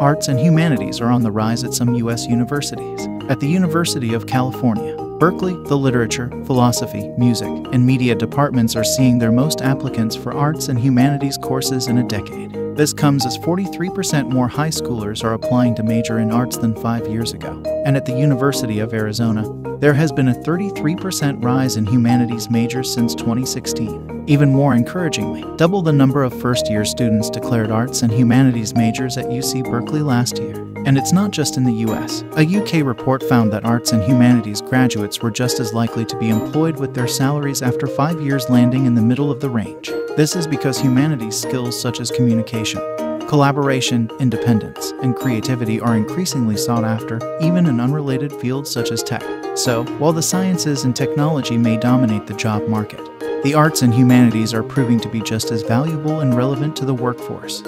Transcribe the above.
arts and humanities are on the rise at some U.S. universities. At the University of California, Berkeley, the literature, philosophy, music, and media departments are seeing their most applicants for arts and humanities courses in a decade. This comes as 43% more high schoolers are applying to major in arts than five years ago. And at the University of Arizona, there has been a 33% rise in humanities majors since 2016. Even more encouragingly, double the number of first year students declared arts and humanities majors at UC Berkeley last year. And it's not just in the US. A UK report found that arts and humanities graduates were just as likely to be employed with their salaries after five years landing in the middle of the range. This is because humanity's skills such as communication, collaboration, independence, and creativity are increasingly sought after, even in unrelated fields such as tech. So, while the sciences and technology may dominate the job market, the arts and humanities are proving to be just as valuable and relevant to the workforce.